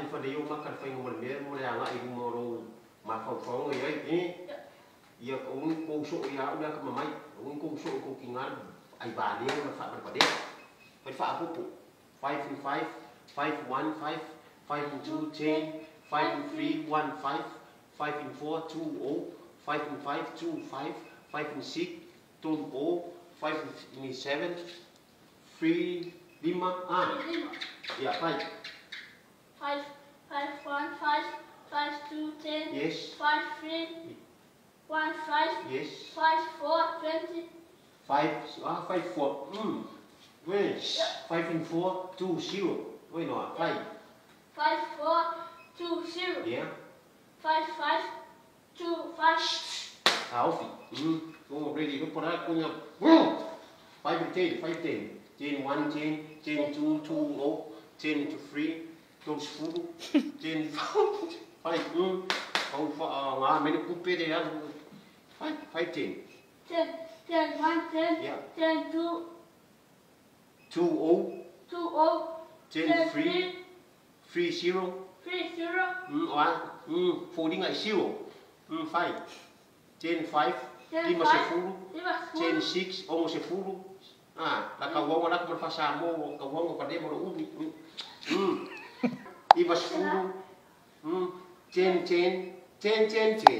ai fa dei o maka fa ngol me mo le anga i mo ro ma fa fa ngo ye i ia ko un ko so ia u ka mamai un ko so ko ai ba le na fa ba de fa fa pu pu 5 and 5 5 1 5 5 and 2 10 5 and 3 1 5 5 and 4 2 0 5 and 5 2 5 5 and 6 2 0 5 and 7 3 lima ah ya 5 Five, five, one, five, five, two, ten, yes five, three, one, five, yes five, four, twenty, Five, ah, five, four. Hmm. Wait, five and four, two, zero. Wait, no, five. five, four, two, zero, Yeah. five, five, two, five, Ah, off. Hmm. Oh, ready. Look for that. Punya. Boom. Five and ten, five, ten. Ten, one, ten. Ten, two, two, oh. Ten to three. tôn phú trên phong phải cứ không phải à mà mình cứ phê đấy phải phải trên trên trên ten trên trên chú chú ô chú ô trên zero. Three zero. Ừ à ừ phụ đi zero. Ừ five, trên five. lima mà sẽ six. Ông sẽ ah, à là cầu vong mà đắc mà phá sản mô Überschwemmung, hm? Jen, Jen, Jen, Jen, Jen.